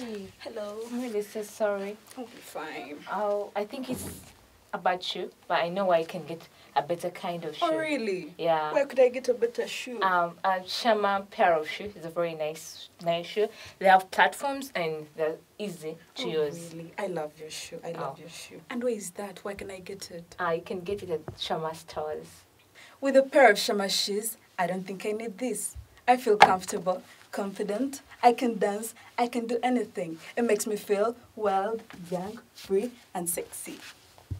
Oops. Hello. I'm really so sorry. I'll be fine. Oh, I think it's about shoe, but I know I can get a better kind of shoe. Oh, really? Yeah. Where could I get a better shoe? Um, a Shama pair of shoes is a very nice, nice shoe. They have platforms and they're easy to oh, use. really? I love your shoe. I love Oh. your shoe. And where is that? Where can I get it? Uh, you can get it at Shama stores. With a pair of Shama shoes, I don't think I need this. I feel comfortable, confident. I can dance. I can do anything. It makes me feel wild, young, free, and sexy.